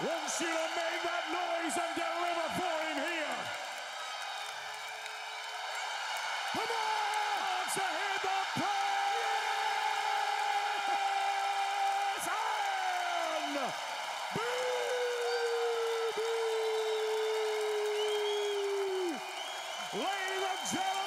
wants you to make that noise and deliver for him here. Come on! To hit the press! And boo! Boo! Ladies and gentlemen,